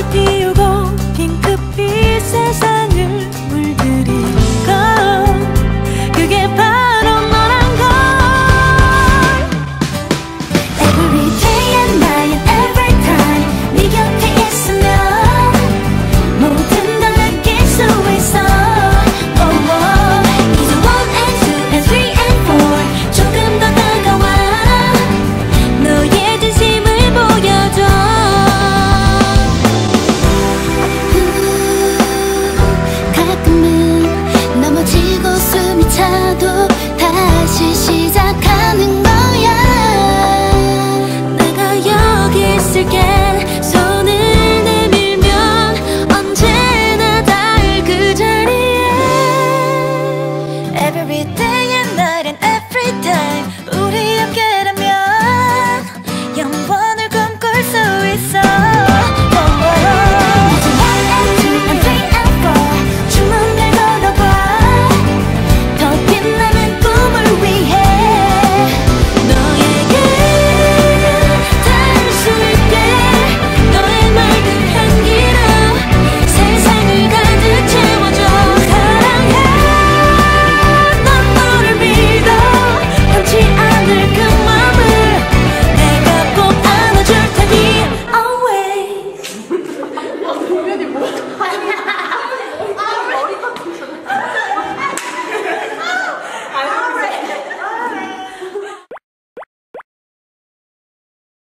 acho que eu 있을게.